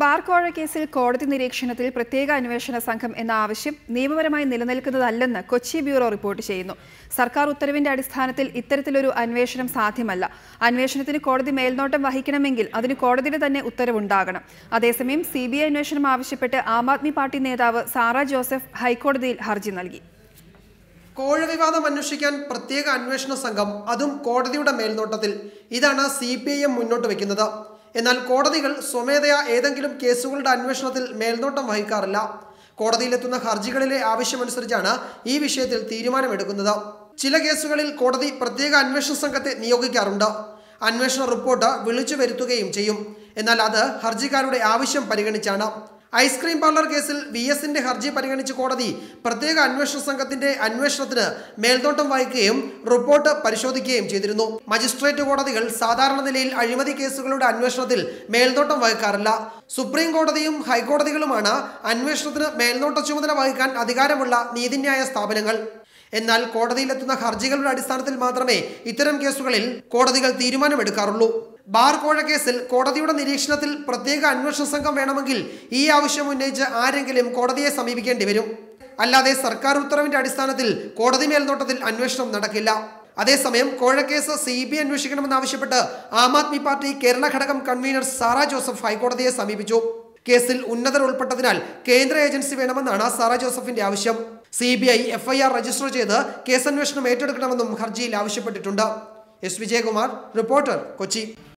Bar കോഴ കേസിൽ കോടതി നിരീക്ഷണത്തിൽ പ്രത്യേക അന്വേഷണ സംഘം എന്ന ആവശ്യം നിയമപരമായി നിലനിൽക്കുന്നതല്ലെന്ന് കൊച്ചി ബ്യൂറോ റിപ്പോർട്ട് ചെയ്യുന്നു. സർക്കാർ ഉത്തരവിന്റെ അടിസ്ഥാനത്തിൽ ഇത്തരത്തിലൊരു അന്വേഷണം സാധ്യമല്ല. അന്വേഷണത്തിന് കോടതി മേൽനോട്ടം വഹിക്കണമെങ്കിൽ അതിന് കോടതിയുടെ തന്നെ ഉത്തരവുണ്ടാകണം. അതേസമയം സി ബി ഐ അന്വേഷണം ആവശ്യപ്പെട്ട് ആം ആദ്മി പാർട്ടി നേതാവ് സാറ ജോസഫ് ഹൈക്കോടതിയിൽ ഹർജി നൽകി. കോഴ വിവാദം അന്വേഷിക്കാൻ പ്രത്യേക അന്വേഷണ സംഘം അതും കോടതിയുടെ മേൽനോട്ടത്തിൽ. ഇതാണ് സി മുന്നോട്ട് വയ്ക്കുന്നത്. എന്നാൽ കോടതികൾ സ്വമേധയാ ഏതെങ്കിലും കേസുകളുടെ അന്വേഷണത്തിൽ മേൽനോട്ടം വഹിക്കാറില്ല. കോടതിയിലെത്തുന്ന ഹർജികളിലെ ആവശ്യമനുസരിച്ചാണ് ഈ വിഷയത്തിൽ തീരുമാനമെടുക്കുന്നത്. ചില കേസുകളിൽ കോടതി പ്രത്യേക അന്വേഷണ സംഘത്തെ നിയോഗിക്കാറുണ്ട്. അന്വേഷണ റിപ്പോർട്ട് വിളിച്ചു വരുത്തുകയും ചെയ്യും. എന്നാൽ അത് ഹർജിക്കാരുടെ ആവശ്യം പരിഗണിച്ചാണ്. ഐസ്ക്രീം പാർലർ കേസിൽ വി എസിന്റെ ഹർജി പരിഗണിച്ച് കോടതി പ്രത്യേക അന്വേഷണ സംഘത്തിന്റെ അന്വേഷണത്തിന് മേൽനോട്ടം വഹിക്കുകയും റിപ്പോർട്ട് പരിശോധിക്കുകയും ചെയ്തിരുന്നു. മജിസ്ട്രേറ്റ് കോടതികൾ സാധാരണ നിലയിൽ അഴിമതി കേസുകളുടെ അന്വേഷണത്തിൽ മേൽനോട്ടം വഹിക്കാറില്ല. സുപ്രീം കോടതിയും ഹൈക്കോടതികളുമാണ് അന്വേഷണത്തിന് മേൽനോട്ട ചുമതല വഹിക്കാൻ അധികാരമുള്ള നീതിന്യായ സ്ഥാപനങ്ങൾ. എന്നാൽ കോടതിയിലെത്തുന്ന ഹർജികളുടെ അടിസ്ഥാനത്തിൽ മാത്രമേ ഇത്തരം കേസുകളിൽ കോടതികൾ തീരുമാനമെടുക്കാറുള്ളൂ. ബാർ കോഴ കേസിൽ കോടതിയുടെ നിരീക്ഷണത്തിൽ പ്രത്യേക അന്വേഷണ സംഘം വേണമെങ്കിൽ ഈ ആവശ്യം ഉന്നയിച്ച് ആരെങ്കിലും കോടതിയെ സമീപിക്കേണ്ടി വരും. അല്ലാതെ സർക്കാർ ഉത്തരവിന്റെ അടിസ്ഥാനത്തിൽ കോടതി മേൽനോട്ടത്തിൽ അന്വേഷണം നടക്കില്ല. അതേസമയം കോഴക്കേസ് സി ബി അന്വേഷിക്കണമെന്നാവശ്യപ്പെട്ട് ആം ആദ്മി പാർട്ടി കേരള ഘടകം കൺവീനർ സാറ ജോസഫ് ഹൈക്കോടതിയെ സമീപിച്ചു. കേസിൽ ഉന്നതർ ഉൾപ്പെട്ടതിനാൽ കേന്ദ്ര ഏജൻസി വേണമെന്നാണ് സാറ ജോസഫിന്റെ ആവശ്യം. C B I FIR register ചെയ്ത് കേസന്വേഷണം ഏറ്റെടുക്കണമെന്നും ഹർജിയിൽ ആവശ്യപ്പെട്ടിട്ടുണ്ട്. S Vijayakumar reporter Kochi.